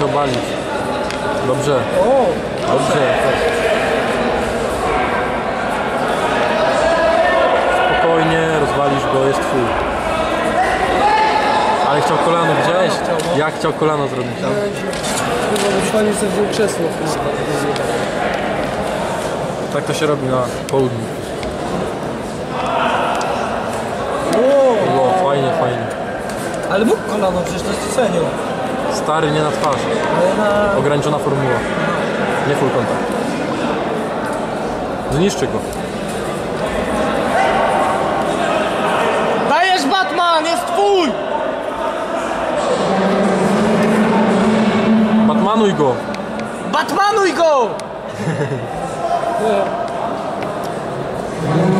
się obalić. Dobrze, dobrze. Spokojnie, rozwalisz go, jest twój. Ale chciał kolano, widziałeś? Jak chciał kolano zrobić? tam? Chyba myślałem, że wziął krzesło. Tak to się robi na południu. O! O, fajnie, fajnie. Ale mógł kolano, przecież to jest senior. Stary, nie na twarz. Na... Ograniczona formuła. Nie full contact. Zniszczy go. Dajesz Batman, jest twój! Batmanuj go! Batmanuj go!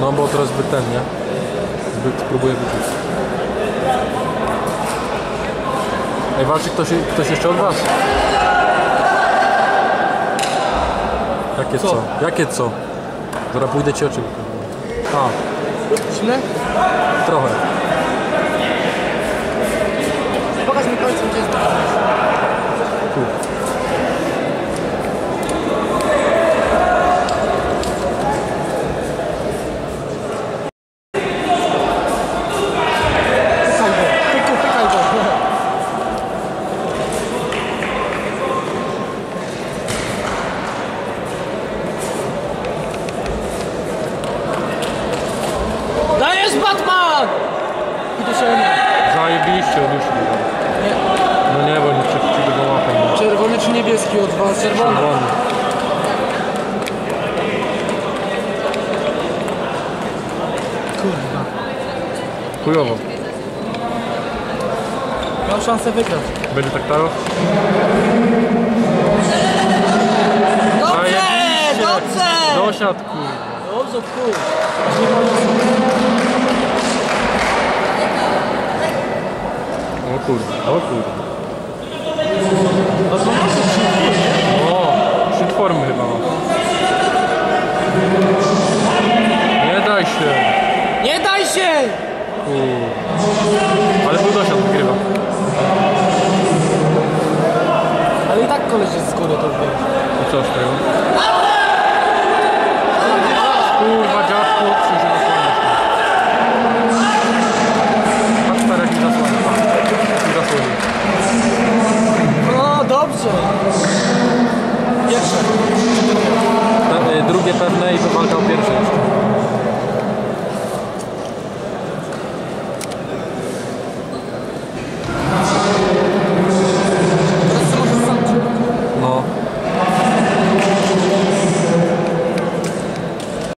No bo teraz zbyt ten, nie? Zbyt próbuje wyczuć. Ej, walczy ktoś, ktoś jeszcze od was? Jakie co? Co? Jakie co? Zaraz pójdę ci oczy. A, Źle? trochę. Pokaż mi palcem, gdzie jest Batman. Tu. Pykaj go, pyku, pykaj go. Dajesz Batman! I do siebie. Zajebiście uduszli go. Nie. No nie, bo nie przechwyciły go łapem. Czerwony czy niebieski od was? Czerwony. Kurwa. Chujowo. Miał szansę wygrać. Będzie tak taro? Dobrze! Dobrze! Dosiadł, kurwa. Dobrze, chuj. O kurde, o kurde. No to masz O, szczyt formy chyba ma. Nie daj się. Nie daj się! Kur. Ale był dosiad wygrywa. Ale i tak koleś jest z góry, to wiesz. I co z tego? Pierwsze. Y, Drugie pewne i to walka o pierwsze już.